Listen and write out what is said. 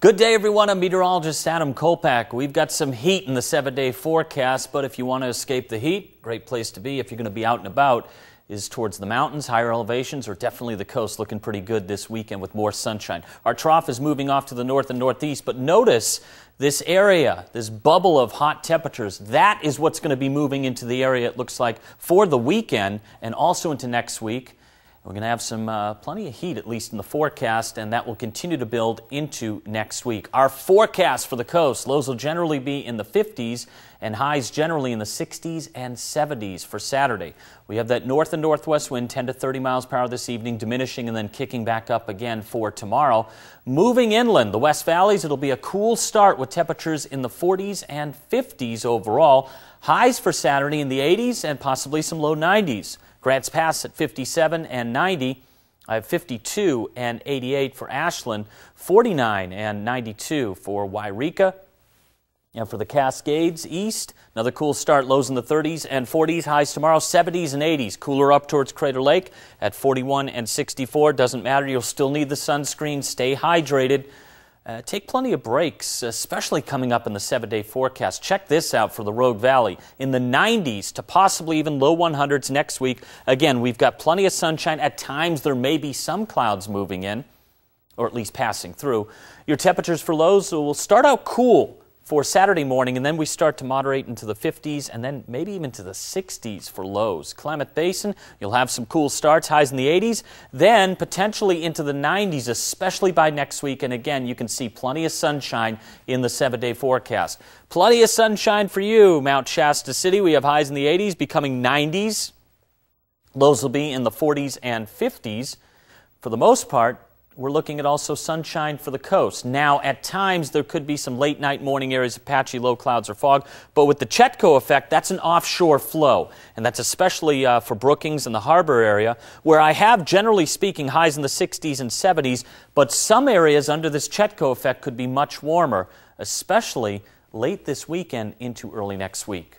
Good day, everyone. I'm meteorologist Adam Kolpak. We've got some heat in the seven day forecast, but if you want to escape the heat, great place to be if you're going to be out and about is towards the mountains, higher elevations, or definitely the coast looking pretty good this weekend with more sunshine. Our trough is moving off to the north and northeast, but notice this area, this bubble of hot temperatures, that is what's going to be moving into the area, it looks like, for the weekend and also into next week. We're going to have some uh, plenty of heat, at least in the forecast, and that will continue to build into next week. Our forecast for the coast lows will generally be in the 50s and highs generally in the 60s and 70s for Saturday. We have that north and northwest wind 10 to 30 miles per hour this evening, diminishing and then kicking back up again for tomorrow. Moving inland, the West Valleys, it'll be a cool start with temperatures in the 40s and 50s overall. Highs for Saturday in the 80s and possibly some low 90s. Grants Pass at 57 and 90. I have 52 and 88 for Ashland, 49 and 92 for Yreka. And for the Cascades East, another cool start, lows in the 30s and 40s, highs tomorrow, 70s and 80s. Cooler up towards Crater Lake at 41 and 64. Doesn't matter, you'll still need the sunscreen. Stay hydrated. Uh, take plenty of breaks, especially coming up in the seven day forecast. Check this out for the Rogue Valley. In the 90s to possibly even low 100s next week. Again, we've got plenty of sunshine. At times, there may be some clouds moving in, or at least passing through. Your temperatures for lows will start out cool for Saturday morning, and then we start to moderate into the 50s and then maybe even to the 60s for lows. Klamath Basin, you'll have some cool starts, highs in the 80s, then potentially into the 90s, especially by next week. And again, you can see plenty of sunshine in the seven day forecast. Plenty of sunshine for you, Mount Shasta City. We have highs in the 80s, becoming 90s. Lows will be in the 40s and 50s. For the most part, we're looking at also sunshine for the coast. Now, at times, there could be some late night morning areas of patchy low clouds or fog, but with the Chetco effect, that's an offshore flow. And that's especially uh, for Brookings and the harbor area, where I have, generally speaking, highs in the 60s and 70s, but some areas under this Chetco effect could be much warmer, especially late this weekend into early next week.